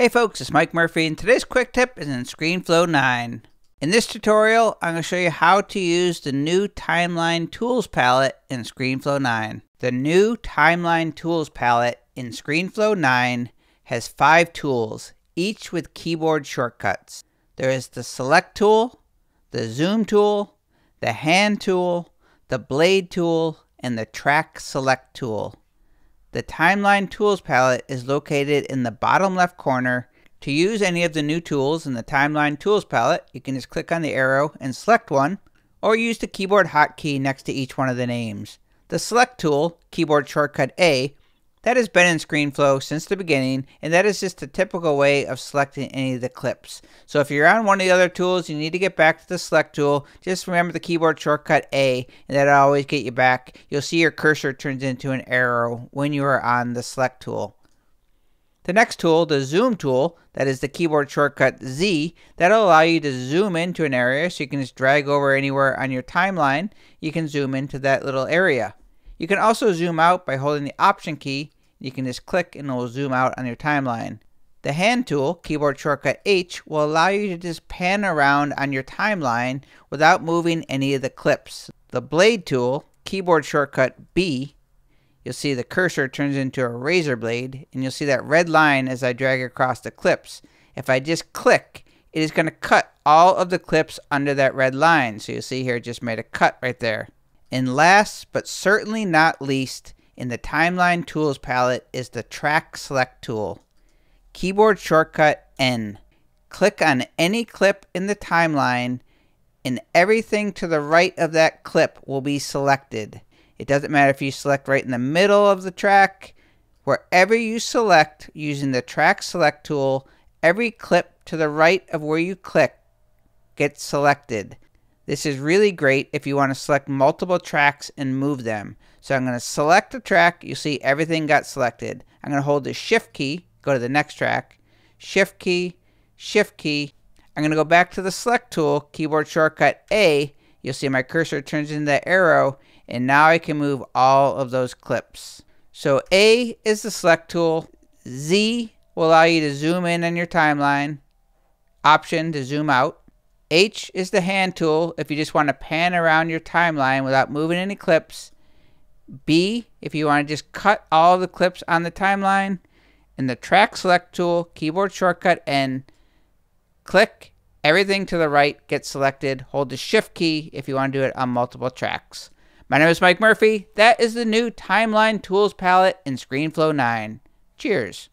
Hey folks, it's Mike Murphy and today's quick tip is in ScreenFlow 9. In this tutorial, I'm going to show you how to use the new Timeline Tools palette in ScreenFlow 9. The new Timeline Tools palette in ScreenFlow 9 has five tools, each with keyboard shortcuts. There is the Select tool, the Zoom tool, the Hand tool, the Blade tool, and the Track Select tool. The Timeline Tools palette is located in the bottom left corner. To use any of the new tools in the Timeline Tools palette, you can just click on the arrow and select one, or use the keyboard hotkey next to each one of the names. The Select tool, keyboard shortcut A, that has been in ScreenFlow since the beginning, and that is just a typical way of selecting any of the clips. So if you're on one of the other tools, you need to get back to the Select tool, just remember the keyboard shortcut A, and that'll always get you back. You'll see your cursor turns into an arrow when you are on the Select tool. The next tool, the Zoom tool, that is the keyboard shortcut Z, that'll allow you to zoom into an area so you can just drag over anywhere on your timeline. You can zoom into that little area. You can also zoom out by holding the Option key. You can just click and it will zoom out on your timeline. The Hand tool, keyboard shortcut H, will allow you to just pan around on your timeline without moving any of the clips. The Blade tool, keyboard shortcut B, you'll see the cursor turns into a razor blade and you'll see that red line as I drag across the clips. If I just click, it is going to cut all of the clips under that red line. So you'll see here it just made a cut right there. And last but certainly not least, in the Timeline Tools palette is the Track Select tool. Keyboard shortcut N. Click on any clip in the timeline and everything to the right of that clip will be selected. It doesn't matter if you select right in the middle of the track. Wherever you select using the Track Select tool, every clip to the right of where you click gets selected. This is really great if you want to select multiple tracks and move them. So I'm going to select a track. You see everything got selected. I'm going to hold the shift key, go to the next track, shift key, shift key. I'm going to go back to the select tool, keyboard shortcut A. You'll see my cursor turns into that arrow and now I can move all of those clips. So A is the select tool. Z will allow you to zoom in on your timeline. Option to zoom out. H is the hand tool if you just want to pan around your timeline without moving any clips. B if you want to just cut all the clips on the timeline. And the track select tool, keyboard shortcut N. Click, everything to the right gets selected. Hold the shift key if you want to do it on multiple tracks. My name is Mike Murphy. That is the new Timeline Tools palette in ScreenFlow 9. Cheers.